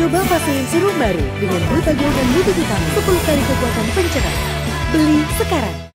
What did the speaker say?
Coba pastiin serum baru dengan glutathione dan multivitamin 10 kali kekuatan pencerah. Beli sekarang.